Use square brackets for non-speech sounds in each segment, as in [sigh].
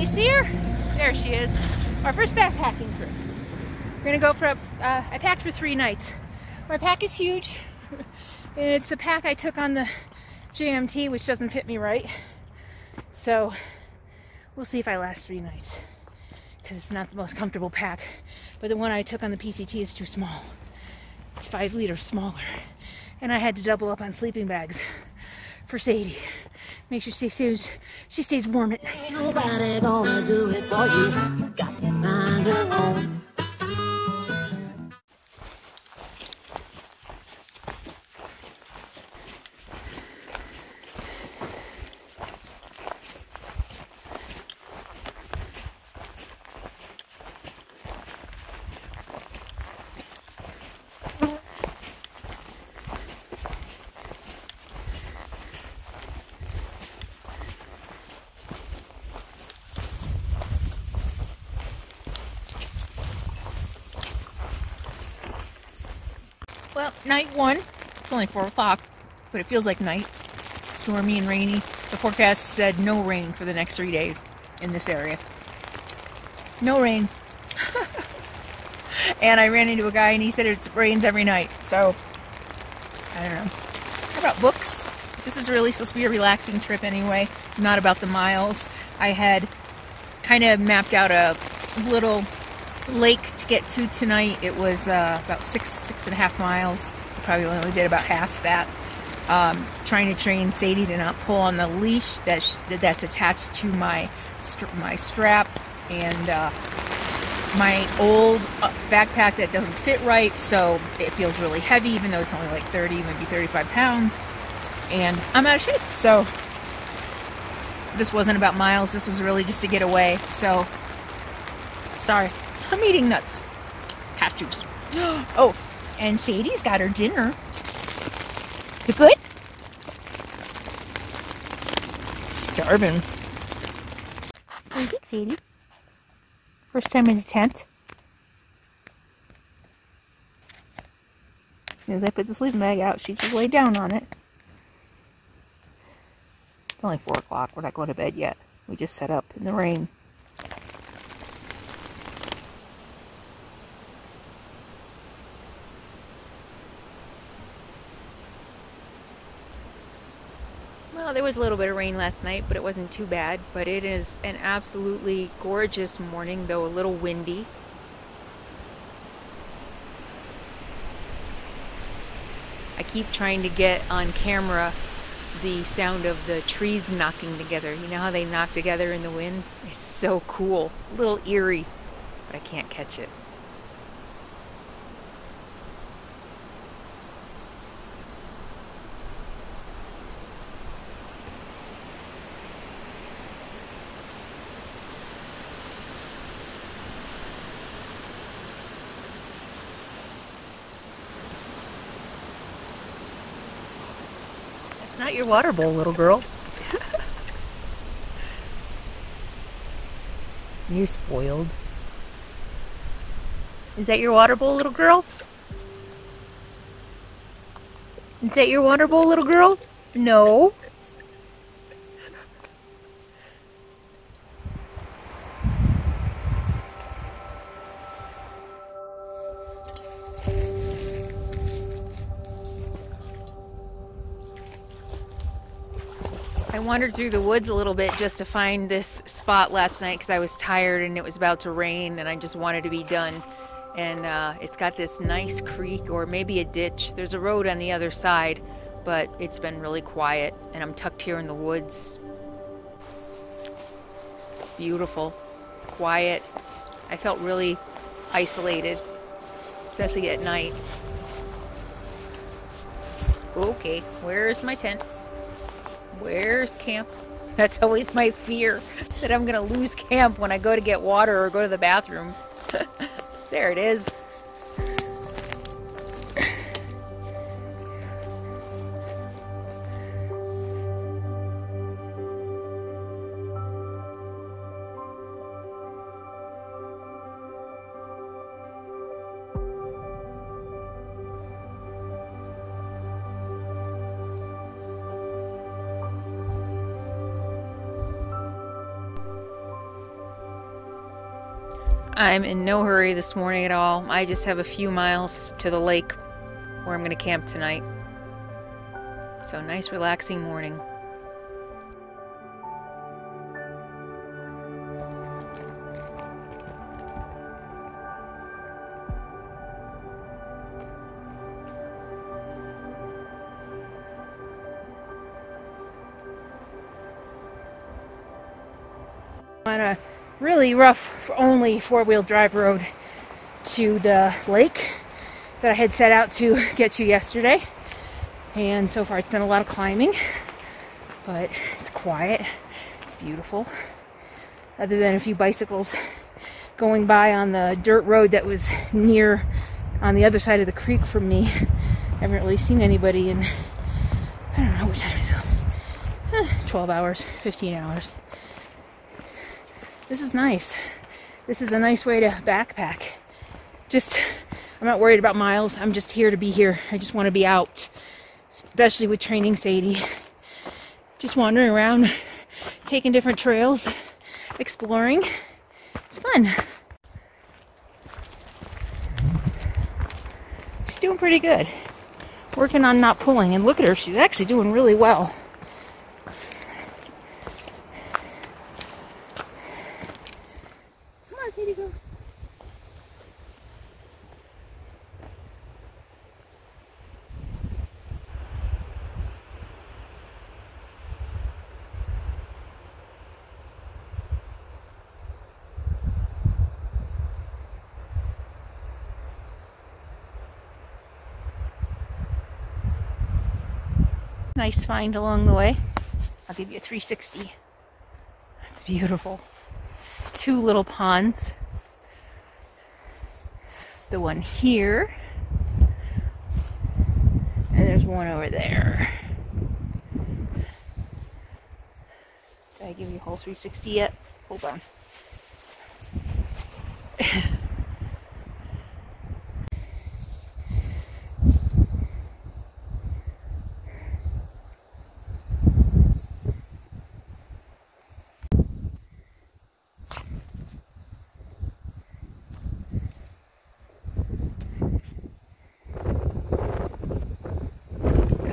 you see her? There she is. Our first backpacking trip. We're gonna go for a, uh, I packed for three nights. My pack is huge. and [laughs] it's the pack I took on the JMT, which doesn't fit me right. So we'll see if I last three nights because it's not the most comfortable pack. But the one I took on the PCT is too small. It's five liters smaller. And I had to double up on sleeping bags for Sadie. Make sure she stays, she stays warm at night. Ain't nobody gonna do it for you. You got to find her own. Well, night one. It's only four o'clock, but it feels like night. Stormy and rainy. The forecast said no rain for the next three days in this area. No rain. [laughs] and I ran into a guy and he said it rains every night. So, I don't know. How about books? This is really supposed to be a relaxing trip anyway, not about the miles. I had kind of mapped out a little lake to get to tonight. It was uh, about six, six and a half miles. Probably only did about half that. Um, trying to train Sadie to not pull on the leash that's, that's attached to my my strap and uh, my old uh, backpack that doesn't fit right so it feels really heavy even though it's only like 30 maybe 35 pounds and I'm out of shape so this wasn't about miles this was really just to get away so sorry I'm eating nuts. Cashews. Oh, and Sadie's got her dinner. Is it good? Starving. What do you think, Sadie? First time in the tent. As soon as I put the sleeping bag out, she just laid down on it. It's only 4 o'clock. We're not going to bed yet. We just set up in the rain. Well, there was a little bit of rain last night, but it wasn't too bad. But it is an absolutely gorgeous morning, though a little windy. I keep trying to get on camera the sound of the trees knocking together. You know how they knock together in the wind? It's so cool. A little eerie, but I can't catch it. Not your water bowl, little girl. [laughs] You're spoiled. Is that your water bowl, little girl? Is that your water bowl, little girl? No. Wandered through the woods a little bit just to find this spot last night because I was tired and it was about to rain and I just wanted to be done. And uh, it's got this nice creek or maybe a ditch. There's a road on the other side, but it's been really quiet and I'm tucked here in the woods. It's beautiful, quiet. I felt really isolated, especially at night. Okay, where's my tent? Where's camp? That's always my fear, that I'm gonna lose camp when I go to get water or go to the bathroom. [laughs] there it is. I'm in no hurry this morning at all. I just have a few miles to the lake where I'm going to camp tonight. So nice relaxing morning. Really rough, only four-wheel drive road to the lake that I had set out to [laughs] get to yesterday. And so far it's been a lot of climbing, but it's quiet, it's beautiful. Other than a few bicycles going by on the dirt road that was near on the other side of the creek from me. I haven't really seen anybody in, I don't know what time is it, eh, 12 hours, 15 hours. This is nice. This is a nice way to backpack. Just, I'm not worried about miles. I'm just here to be here. I just want to be out, especially with training Sadie. Just wandering around, taking different trails, exploring. It's fun. She's doing pretty good. Working on not pulling. And look at her, she's actually doing really well. Nice find along the way. I'll give you a 360. That's beautiful. Two little ponds. The one here. And there's one over there. Did I give you a whole 360 yet? Hold on. [laughs]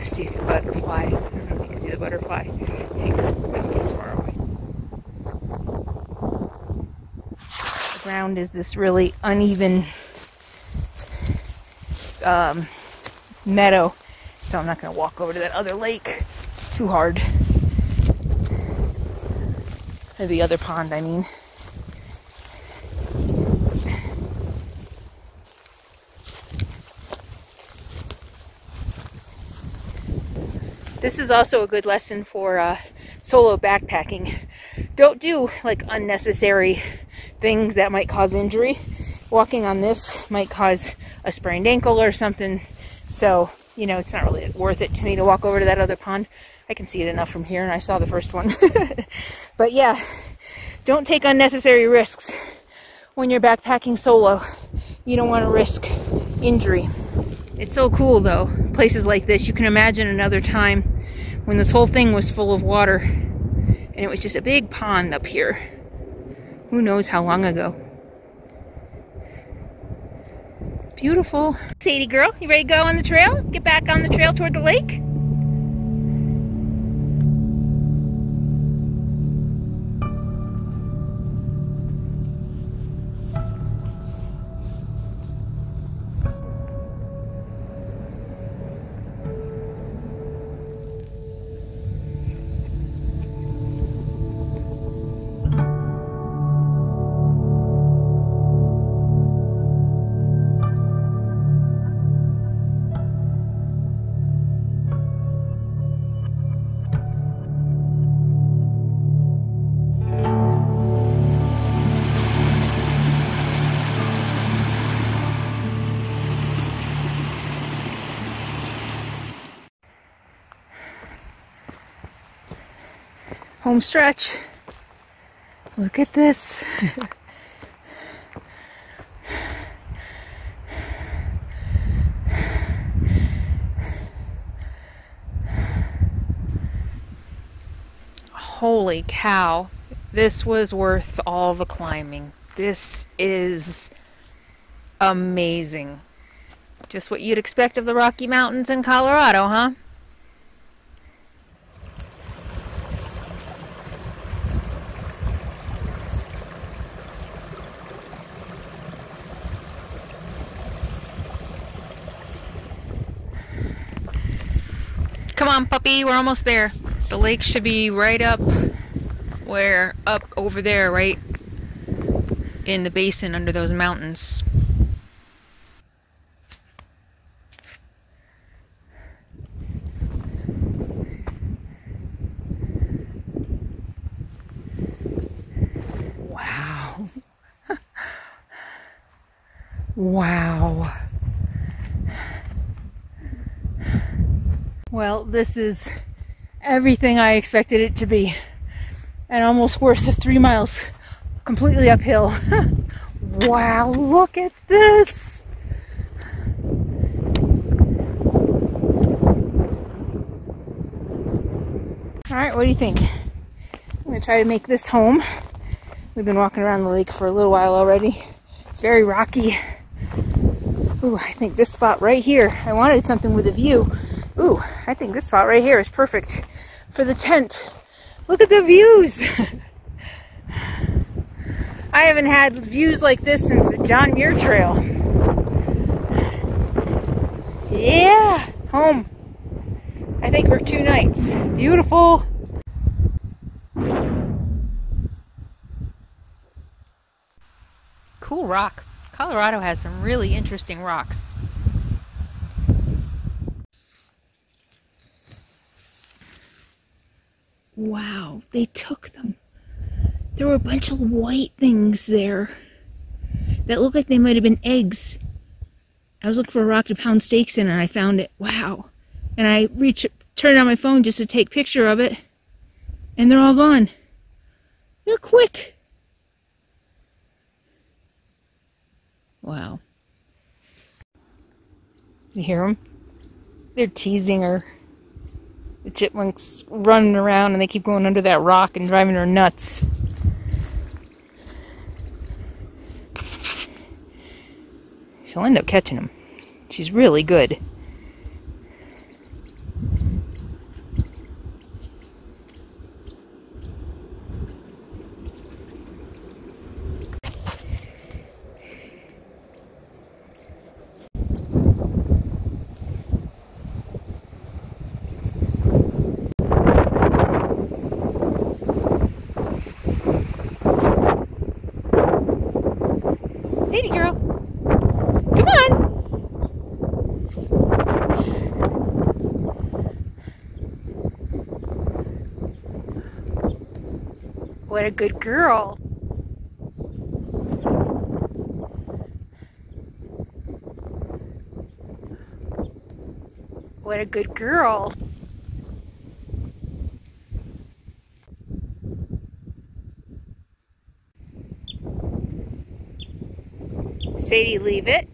see a butterfly. I don't know if you can see the butterfly. Hang on, that far away. The ground is this really uneven um, meadow, so I'm not going to walk over to that other lake. It's too hard. Or the other pond, I mean. Is also a good lesson for uh, solo backpacking. Don't do like unnecessary things that might cause injury. Walking on this might cause a sprained ankle or something. So, you know, it's not really worth it to me to walk over to that other pond. I can see it enough from here and I saw the first one. [laughs] but yeah, don't take unnecessary risks when you're backpacking solo. You don't want to risk injury. It's so cool though, places like this. You can imagine another time when this whole thing was full of water and it was just a big pond up here. Who knows how long ago. Beautiful. Sadie girl, you ready to go on the trail? Get back on the trail toward the lake? Home stretch. Look at this. Holy cow. This was worth all the climbing. This is amazing. Just what you'd expect of the Rocky Mountains in Colorado, huh? On, puppy, we're almost there. The lake should be right up where, up over there, right in the basin under those mountains. Wow. [laughs] wow. Well, this is everything I expected it to be. And almost worth the three miles completely uphill. [laughs] wow, look at this! Alright, what do you think? I'm going to try to make this home. We've been walking around the lake for a little while already. It's very rocky. Ooh, I think this spot right here, I wanted something with a view. Ooh, I think this spot right here is perfect for the tent. Look at the views. I haven't had views like this since the John Muir Trail. Yeah, home. I think for two nights. Beautiful. Cool rock. Colorado has some really interesting rocks. Wow, they took them. There were a bunch of white things there that looked like they might have been eggs. I was looking for a rock to pound steaks in and I found it. Wow. And I reached, turned on my phone just to take picture of it. And they're all gone. They're quick. Wow. You hear them? They're teasing her the chipmunks running around and they keep going under that rock and driving her nuts. She'll end up catching them. She's really good. Sadie girl. Come on. What a good girl. What a good girl. Sadie, leave it.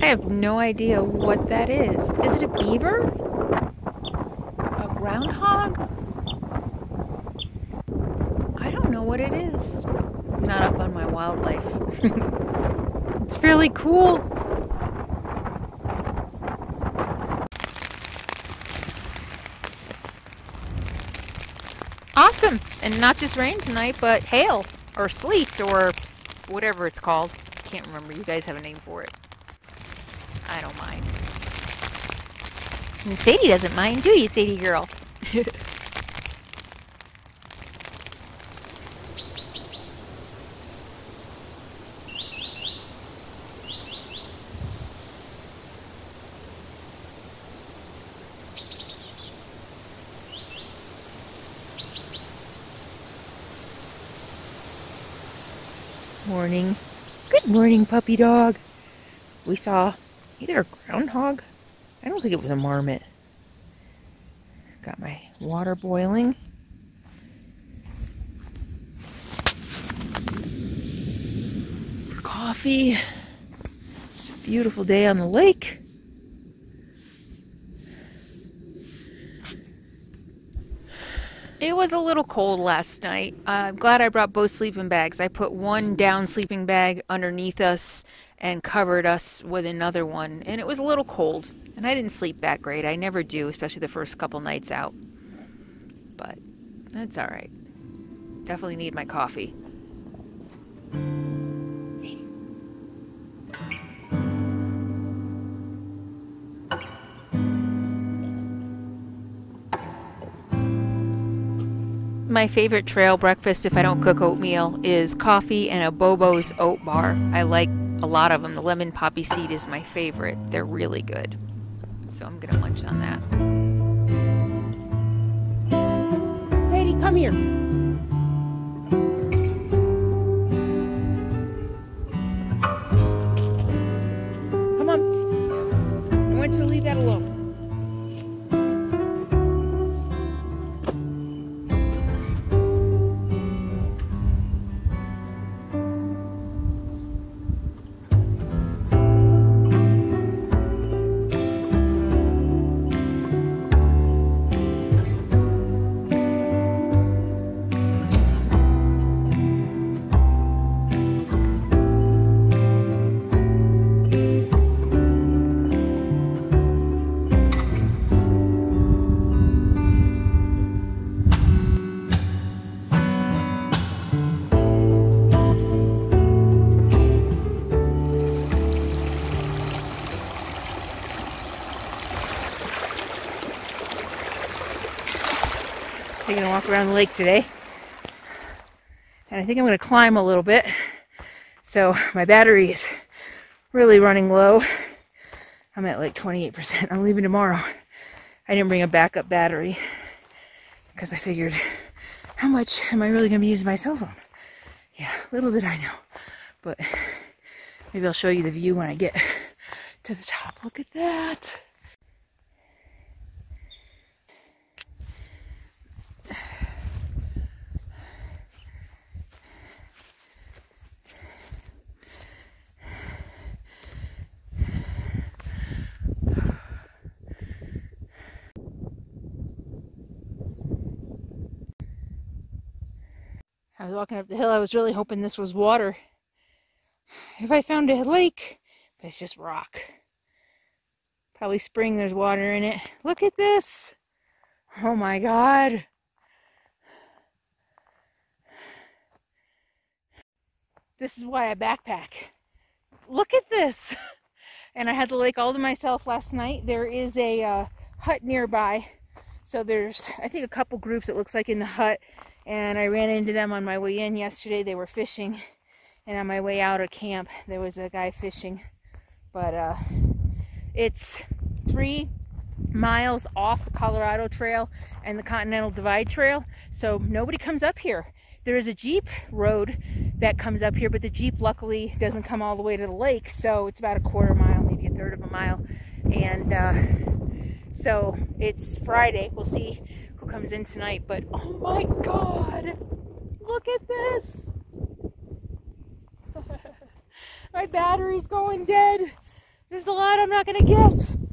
I have no idea what that is. Is it a beaver? Groundhog? I don't know what it is. Not up on my wildlife. [laughs] it's really cool. Awesome! And not just rain tonight, but hail or sleet or whatever it's called. I Can't remember. You guys have a name for it. I don't mind. And Sadie doesn't mind, do you, Sadie girl? [laughs] Morning. Good morning, puppy dog. We saw either a groundhog. I don't think it was a marmot. Got my water boiling. Coffee. It's a beautiful day on the lake. It was a little cold last night. I'm glad I brought both sleeping bags. I put one down sleeping bag underneath us and covered us with another one, and it was a little cold. And I didn't sleep that great. I never do, especially the first couple nights out. But that's all right. Definitely need my coffee. My favorite trail breakfast, if I don't cook oatmeal, is coffee and a Bobo's oat bar. I like a lot of them. The lemon poppy seed is my favorite. They're really good. So I'm going to munch on that. Sadie, come here. Walk around the lake today. And I think I'm going to climb a little bit. So my battery is really running low. I'm at like 28%. I'm leaving tomorrow. I didn't bring a backup battery because I figured, how much am I really going to be using my cell phone? Yeah, little did I know. But maybe I'll show you the view when I get to the top. Look at that. Was walking up the hill, I was really hoping this was water. If I found a lake, but it's just rock. Probably spring, there's water in it. Look at this. Oh my God. This is why I backpack. Look at this. And I had the lake all to myself last night. There is a uh, hut nearby. So there's, I think, a couple groups it looks like in the hut and I ran into them on my way in yesterday. They were fishing, and on my way out of camp, there was a guy fishing. But uh, it's three miles off the Colorado Trail and the Continental Divide Trail, so nobody comes up here. There is a Jeep road that comes up here, but the Jeep luckily doesn't come all the way to the lake, so it's about a quarter mile, maybe a third of a mile. And uh, so it's Friday. We'll see comes in tonight, but oh my god! Look at this! [laughs] my battery's going dead. There's a lot I'm not gonna get.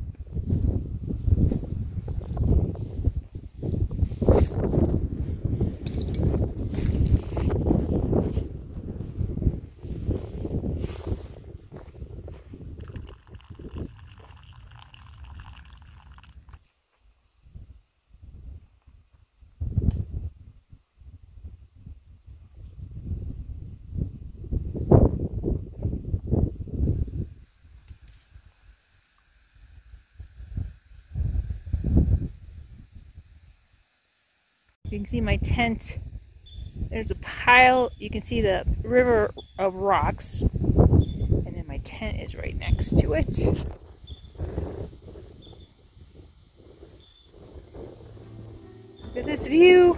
You can see my tent. There's a pile. You can see the river of rocks. And then my tent is right next to it. Look at this view.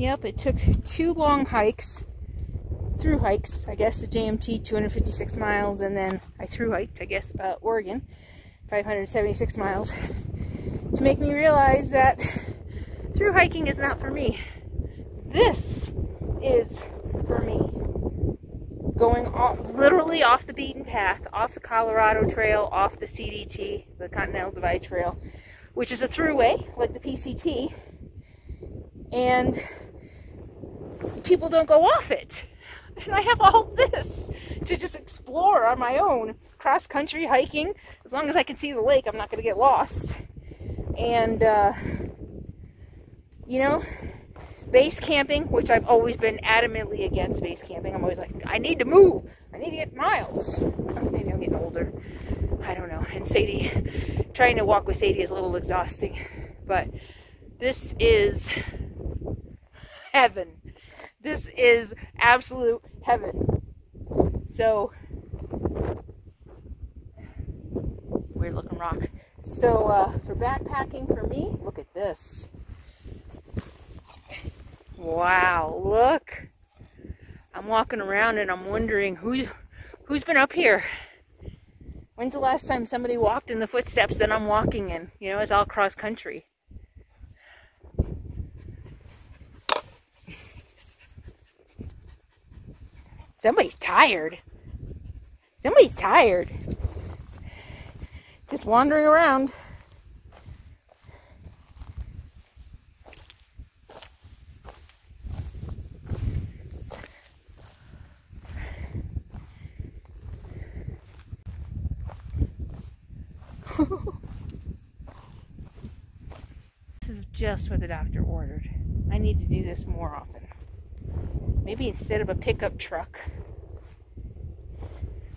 Yep, it took two long hikes, through hikes, I guess the JMT 256 miles, and then I through hiked, I guess, uh, Oregon, 576 miles, to make me realize that through hiking is not for me. This is for me. Going off, literally off the beaten path, off the Colorado Trail, off the CDT, the Continental Divide Trail, which is a throughway, like the PCT, and people don't go off it. And I have all this to just explore on my own, cross country hiking. As long as I can see the lake, I'm not going to get lost. And, uh, you know, base camping, which I've always been adamantly against base camping. I'm always like, I need to move. I need to get miles. Maybe I'm getting older. I don't know. And Sadie, trying to walk with Sadie is a little exhausting. But this is heaven. This is absolute heaven. So, weird looking rock. So, uh, for backpacking for me, look at this. Wow, look. I'm walking around and I'm wondering who, who's been up here? When's the last time somebody walked in the footsteps that I'm walking in? You know, it's all cross country. Somebody's tired. Somebody's tired. Just wandering around. [laughs] this is just what the doctor ordered. I need to do this more often. Maybe instead of a pickup truck,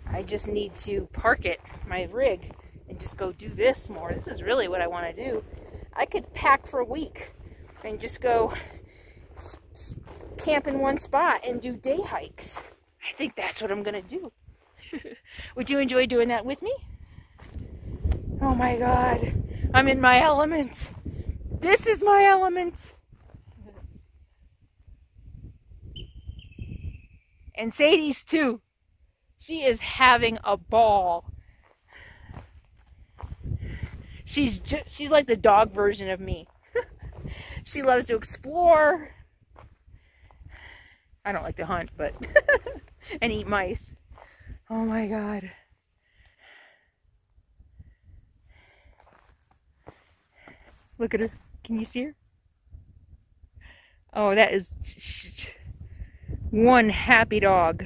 I just need to park it, my rig, and just go do this more. This is really what I want to do. I could pack for a week and just go camp in one spot and do day hikes. I think that's what I'm going to do. [laughs] Would you enjoy doing that with me? Oh my God, I'm in my element. This is my element. And Sadie's too. She is having a ball. She's just, she's like the dog version of me. [laughs] she loves to explore. I don't like to hunt, but [laughs] and eat mice. Oh my god. Look at her. Can you see her? Oh, that is one happy dog.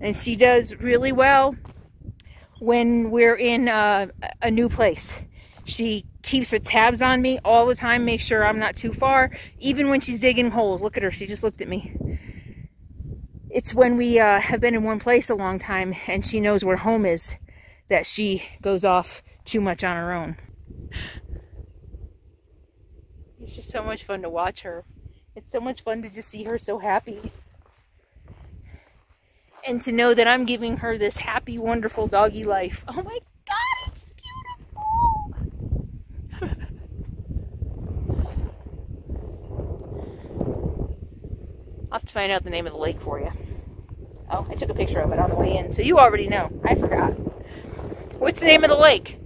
And she does really well when we're in a, a new place. She keeps her tabs on me all the time, make sure I'm not too far, even when she's digging holes. Look at her, she just looked at me. It's when we uh, have been in one place a long time and she knows where home is that she goes off too much on her own. It's just so much fun to watch her. It's so much fun to just see her so happy. And to know that I'm giving her this happy, wonderful doggy life. Oh my god, it's beautiful! [laughs] I'll have to find out the name of the lake for you. Oh, I took a picture of it on the way in, so you already know. I forgot. What's the name of the lake?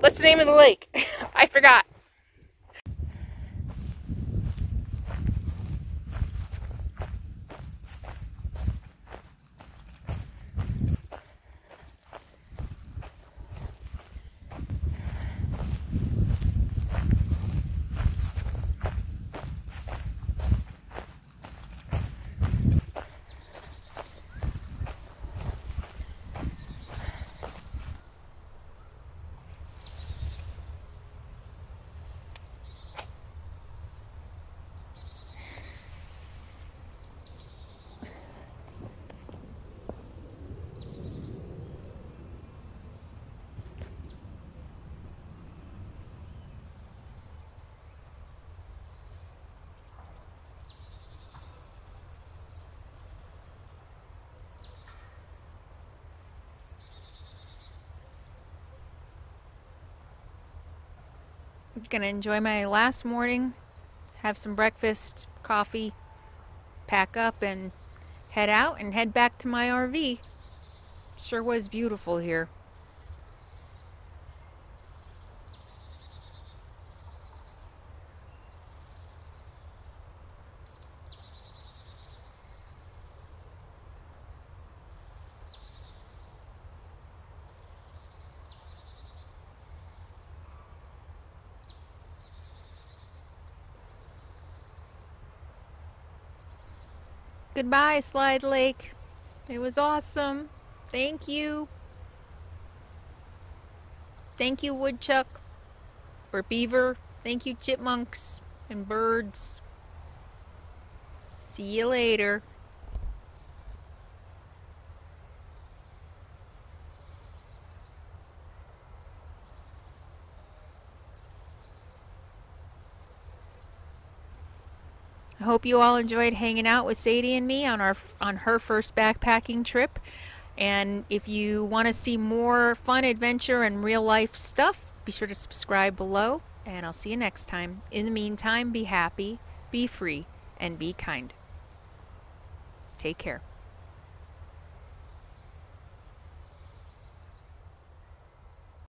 What's the name of the lake? [laughs] I forgot. Gonna enjoy my last morning, have some breakfast, coffee, pack up and head out and head back to my RV. Sure was beautiful here. Goodbye, Slide Lake. It was awesome. Thank you. Thank you, woodchuck or beaver. Thank you, chipmunks and birds. See you later. Hope you all enjoyed hanging out with Sadie and me on our on her first backpacking trip. And if you want to see more fun adventure and real life stuff, be sure to subscribe below and I'll see you next time. In the meantime, be happy, be free, and be kind. Take care.